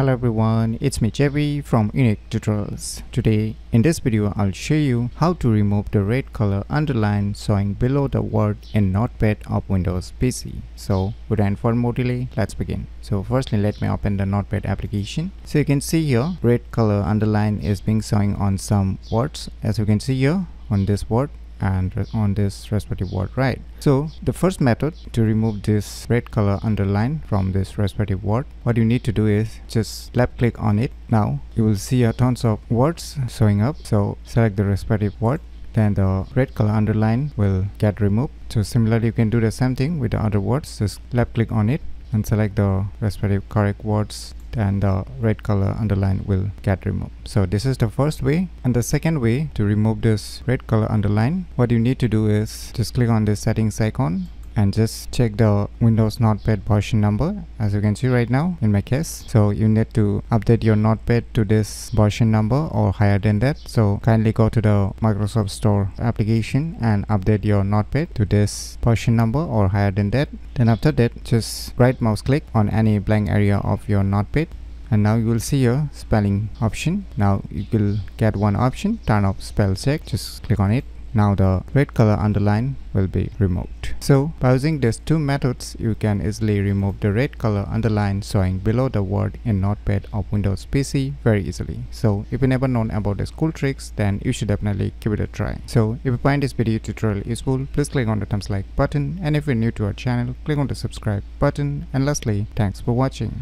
Hello everyone, it's me Chevy from Unique Tutorials. Today in this video I'll show you how to remove the red color underline showing below the word in Notepad of Windows PC. So without further more delay, let's begin. So firstly let me open the Notepad application. So you can see here red color underline is being showing on some words as you can see here on this word and on this respective word right? So the first method to remove this red color underline from this respective word what you need to do is just left click on it. Now you will see a tons of words showing up. So select the respective word then the red color underline will get removed. So similarly you can do the same thing with the other words. Just left click on it and select the respective correct words then the red color underline will get removed. So this is the first way. And the second way to remove this red color underline what you need to do is just click on this settings icon and just check the Windows Notepad version number as you can see right now in my case. So you need to update your Notepad to this version number or higher than that. So kindly go to the Microsoft Store application and update your Notepad to this version number or higher than that. Then after that just right mouse click on any blank area of your Notepad. And now you will see your spelling option. Now you will get one option turn off spell check. Just click on it now the red color underline will be removed. So by using these two methods you can easily remove the red color underline showing below the word in notepad of Windows PC very easily. So if you never known about these cool tricks then you should definitely give it a try. So if you find this video tutorial useful please click on the thumbs like button and if you're new to our channel click on the subscribe button and lastly thanks for watching.